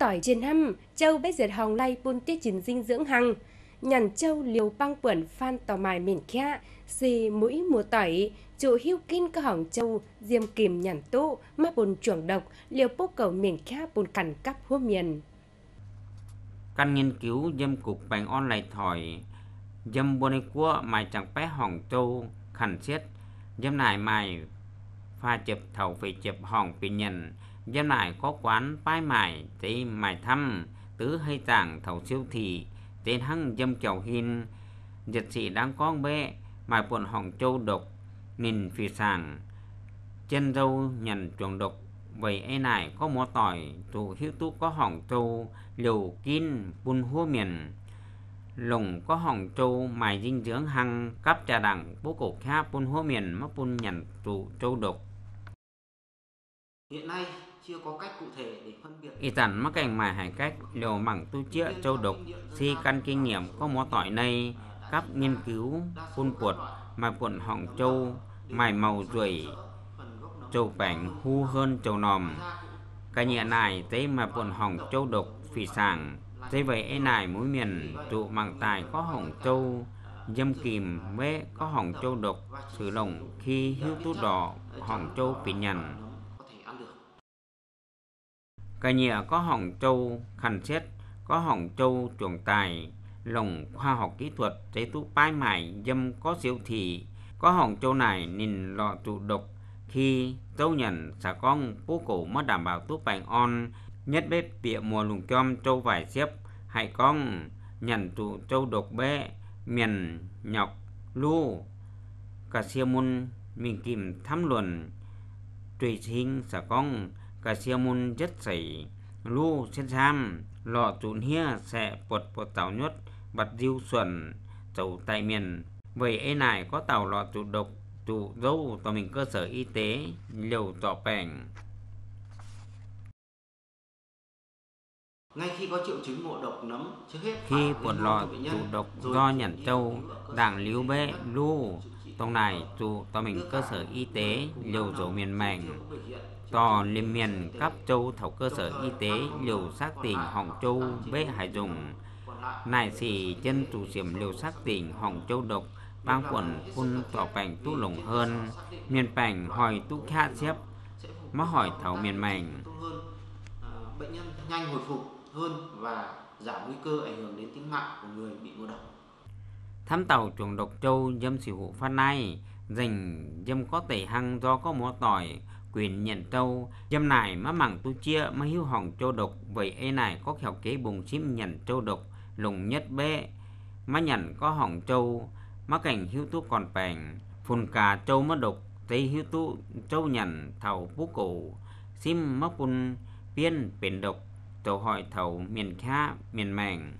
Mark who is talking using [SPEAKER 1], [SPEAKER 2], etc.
[SPEAKER 1] tỏi trên hâm châu bé diệt hồng lay bun tiết chín dinh dưỡng hằng. Nhàn châu liều băng quẩn phan tò mài miền kia xì mũi mùa tỏi chủ hiu kinh cơ hỏng châu diêm kìm nhàn tụ, má bùn chuồng độc, liều bốc cầu miền kia bùn cằn cắp hua miền.
[SPEAKER 2] Căn nghiên cứu dâm cục bành on lại thỏi, dâm bôn cua mài chẳng bé hỏng châu khẩn xiết, dâm này mài pha chụp thầu phải chụp hòn bị nhận. Dâm này có quán bái mải thì mải thăm, tứ hay tảng thầu siêu thị. Tên hăng dâm chầu hin giật sĩ đang con bê, mải buồn hòn châu độc nhìn phi sàng chân dâu nhận chuồng độc, vậy ấy này có mỏ tỏi tụ hiếu tú có hỏng châu liều kín bun hua miền. Lồng có hỏng châu mài dinh dưỡng hăng cắp trà đẳng, bố cổ khác bun hua miền mắc bun nhận tụ châu độc
[SPEAKER 3] hiện nay chưa có cách cụ thể để phân biệt.
[SPEAKER 2] Y tản mắc cảnh mài hải cách liều mảng tu chữa châu độc si căn kinh nghiệm có mỏ tỏi này cấp nghiên cứu phun cuột mài cuộn hỏng châu mài màu ruồi châu bảnh hu hơn châu nòm. Cái nhẹ này tế mà buồn hỏng châu độc phỉ sàng. thế vậy ấy này mũi miền trụ mạng tài có hỏng châu dâm kìm mế có hỏng châu độc sử lồng khi hiếu tút đỏ hỏng châu bị nhằn Cây nhẹ có hỏng châu khăn xét có hỏng châu chuồng tài, lồng khoa học kỹ thuật, giấy tú bái mải dâm có siêu thị. Có hỏng châu này nhìn lọ trụ độc. Khi châu nhận xả con bố cổ mất đảm bảo tú bành on nhất bếp bịa mùa lùng chom châu vải xếp hãy con nhận trụ châu độc bê miền nhọc, lu. Cả siêu môn mình kìm thăm luận truy sinh xả con cả siêu môn rất sảy lu sen sam lọ tụn hia sẽ bột bột tàu nhốt bật diêu xuẩn chầu tại miền vậy ấy này có tàu lọ tụ độc tụ dâu tàu mình cơ sở y tế liều tọ bèn
[SPEAKER 3] ngay khi có triệu chứng ngộ độc nấm trước hết
[SPEAKER 2] khi buồn lọ tụ độc do nhẫn châu đảng liu bê lu tông này chủ tàu mình cơ sở y tế, liều dấu miền mảnh tò liêm miền cấp châu thầu cơ sở y tế, liều xác tỉnh hỏng châu bế hải dùng. Nài xì chân chủ xiểm liều xác tỉnh hỏng châu độc, bang quần phun tỏ bành tu lồng hơn. Miền bành hỏi tu khá xếp, má hỏi thảo miền mảnh
[SPEAKER 3] bệnh nhân nhanh hồi phục hơn và giảm nguy cơ ảnh hưởng đến tính mạng của người bị ngộ độc
[SPEAKER 2] thăm tàu chuồng độc châu dâm xỉ hụ phát nay dành dâm có tẩy hăng do có múa tỏi, quyền nhận châu dâm này má mảng tu chia má hiếu hỏng châu độc, vậy e ê này có khéo kế bùng chim nhận châu độc, lùng nhất bế. Má nhận có hỏng châu má cảnh hiếu tu còn bèn. Phun cà châu má độc, tây hiếu tu châu nhận thầu phú cổ. Sim má phun biên biển độc, tàu hỏi thầu miền khác miền mảng